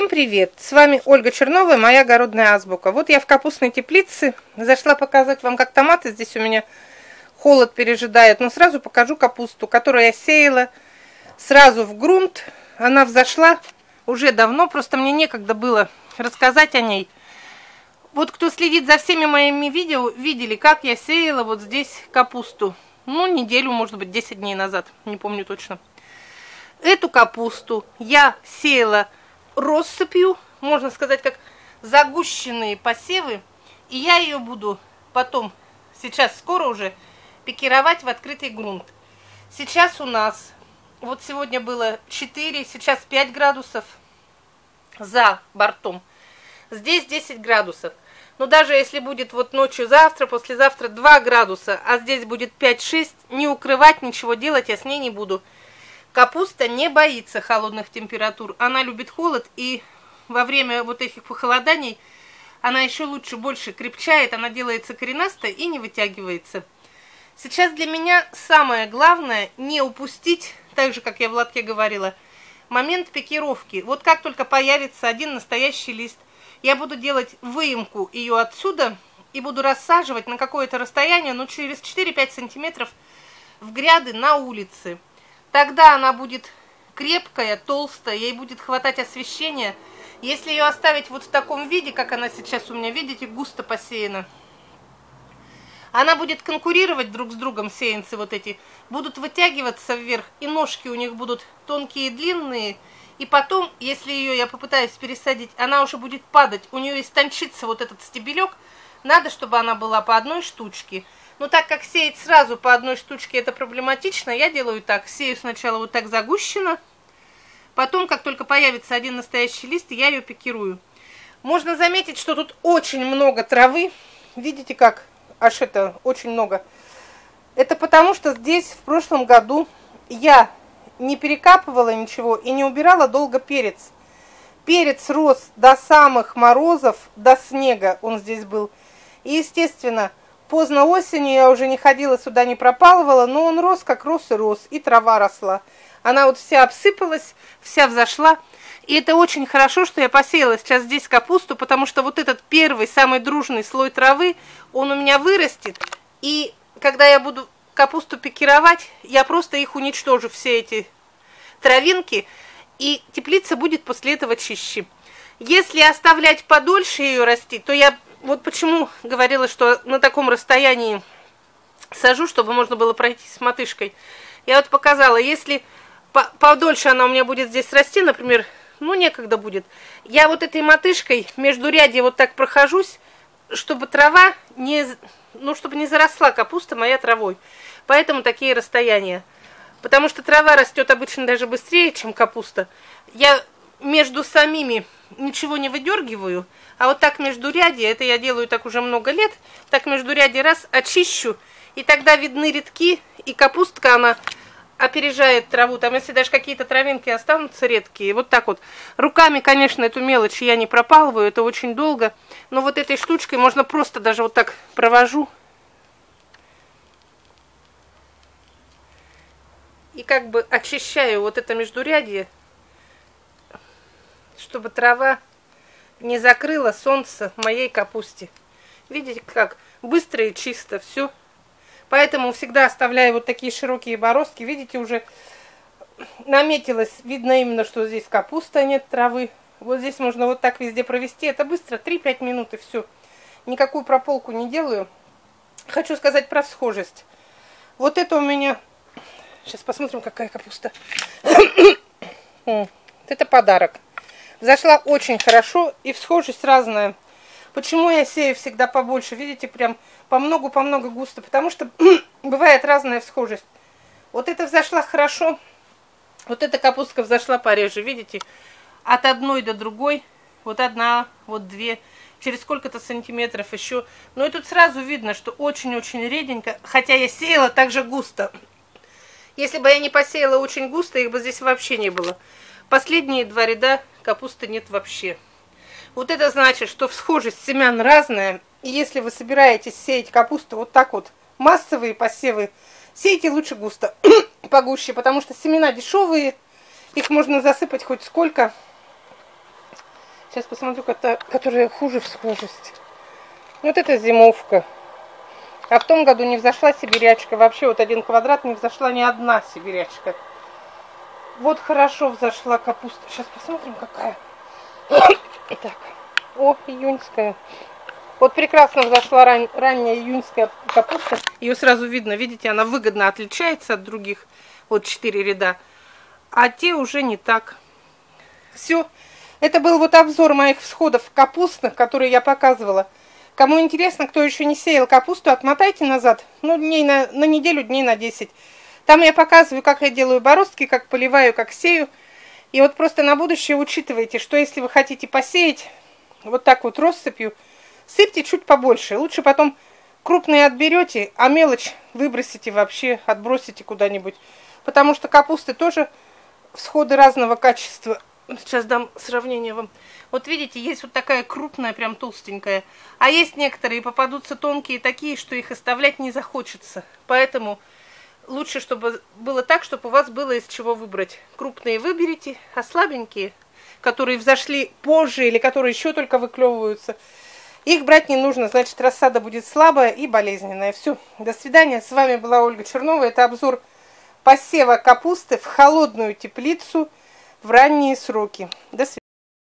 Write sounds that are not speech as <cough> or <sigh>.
Всем привет! С вами Ольга Чернова и моя огородная азбука. Вот я в капустной теплице. Зашла показать вам, как томаты здесь у меня холод пережидает. Но сразу покажу капусту, которую я сеяла сразу в грунт. Она взошла уже давно, просто мне некогда было рассказать о ней. Вот кто следит за всеми моими видео, видели, как я сеяла вот здесь капусту. Ну, неделю, может быть, 10 дней назад, не помню точно. Эту капусту я сеяла россыпью, можно сказать, как загущенные посевы. И я ее буду потом, сейчас скоро уже, пикировать в открытый грунт. Сейчас у нас, вот сегодня было 4, сейчас 5 градусов за бортом. Здесь 10 градусов. Но даже если будет вот ночью завтра, послезавтра 2 градуса, а здесь будет 5-6, не укрывать, ничего делать я с ней не буду. Капуста не боится холодных температур. Она любит холод, и во время вот этих похолоданий она еще лучше, больше крепчает, она делается коренастой и не вытягивается. Сейчас для меня самое главное не упустить, так же, как я в лотке говорила, момент пикировки. Вот как только появится один настоящий лист, я буду делать выемку ее отсюда и буду рассаживать на какое-то расстояние, ну, через 4-5 сантиметров в гряды на улице. Тогда она будет крепкая, толстая, ей будет хватать освещения. Если ее оставить вот в таком виде, как она сейчас у меня, видите, густо посеяна, она будет конкурировать друг с другом, сеянцы вот эти, будут вытягиваться вверх, и ножки у них будут тонкие и длинные, и потом, если ее я попытаюсь пересадить, она уже будет падать, у нее истончится вот этот стебелек, надо, чтобы она была по одной штучке. Но так как сеять сразу по одной штучке это проблематично, я делаю так. Сею сначала вот так загущенно, потом, как только появится один настоящий лист, я ее пикирую. Можно заметить, что тут очень много травы. Видите, как аж это очень много. Это потому, что здесь в прошлом году я не перекапывала ничего и не убирала долго перец. Перец рос до самых морозов, до снега он здесь был. И, естественно, Поздно осенью я уже не ходила сюда, не пропалывала, но он рос, как рос и рос, и трава росла. Она вот вся обсыпалась, вся взошла. И это очень хорошо, что я посеяла сейчас здесь капусту, потому что вот этот первый, самый дружный слой травы, он у меня вырастет. И когда я буду капусту пикировать, я просто их уничтожу, все эти травинки, и теплица будет после этого чище. Если оставлять подольше ее расти, то я вот почему говорила, что на таком расстоянии сажу, чтобы можно было пройти с мотышкой. Я вот показала, если подольше она у меня будет здесь расти, например, ну, некогда будет, я вот этой мотышкой между ряди вот так прохожусь, чтобы трава не, ну, чтобы не заросла капуста моя травой. Поэтому такие расстояния. Потому что трава растет обычно даже быстрее, чем капуста. Я между самими ничего не выдергиваю, а вот так между ряди, это я делаю так уже много лет, так между ряди раз очищу, и тогда видны редки, и капустка, она опережает траву. Там, если даже какие-то травинки останутся редкие, вот так вот. Руками, конечно, эту мелочь я не пропалываю, это очень долго. Но вот этой штучкой можно просто даже вот так провожу. И как бы очищаю вот это междурядье чтобы трава не закрыла солнце моей капусте. Видите, как быстро и чисто все. Поэтому всегда оставляю вот такие широкие бороздки. Видите, уже наметилось, видно именно, что здесь капуста, нет травы. Вот здесь можно вот так везде провести. Это быстро, 3-5 минут и все. Никакую прополку не делаю. Хочу сказать про схожесть. Вот это у меня... Сейчас посмотрим, какая капуста. <coughs> Это подарок. Зашла очень хорошо и всхожесть разная. Почему я сею всегда побольше? Видите, прям по много, по много густо. Потому что <clears throat> бывает разная всхожесть. Вот это взошла хорошо. Вот эта капустка взошла пореже. Видите? От одной до другой. Вот одна, вот две. Через сколько-то сантиметров еще. Но и тут сразу видно, что очень-очень реденько. Хотя я сеяла так же густо. Если бы я не посеяла очень густо, их бы здесь вообще не было. Последние два ряда капусты нет вообще. Вот это значит, что всхожесть семян разная. И если вы собираетесь сеять капусту вот так вот, массовые посевы, сейте лучше густо, <clears throat> погуще, потому что семена дешевые, их можно засыпать хоть сколько. Сейчас посмотрю, которая хуже в схожести. Вот это зимовка. А в том году не взошла сибирячка. Вообще вот один квадрат не взошла ни одна сибирячка. Вот хорошо взошла капуста. Сейчас посмотрим, какая. Итак, о, июньская. Вот прекрасно взошла ран, ранняя июньская капуста. Ее сразу видно, видите, она выгодно отличается от других. Вот четыре ряда. А те уже не так. Все. Это был вот обзор моих всходов капустных, которые я показывала. Кому интересно, кто еще не сеял капусту, отмотайте назад. Ну, дней на, на неделю, дней на 10. Там я показываю, как я делаю бороздки, как поливаю, как сею. И вот просто на будущее учитывайте, что если вы хотите посеять вот так вот россыпью, Сыпьте чуть побольше. Лучше потом крупные отберете, а мелочь выбросите вообще, отбросите куда-нибудь. Потому что капусты тоже всходы разного качества. Сейчас дам сравнение вам. Вот видите, есть вот такая крупная, прям толстенькая. А есть некоторые, попадутся тонкие такие, что их оставлять не захочется. Поэтому лучше, чтобы было так, чтобы у вас было из чего выбрать. Крупные выберите, а слабенькие, которые взошли позже или которые еще только выклевываются – их брать не нужно, значит рассада будет слабая и болезненная. Все, до свидания. С вами была Ольга Чернова. Это обзор посева капусты в холодную теплицу в ранние сроки. До свидания.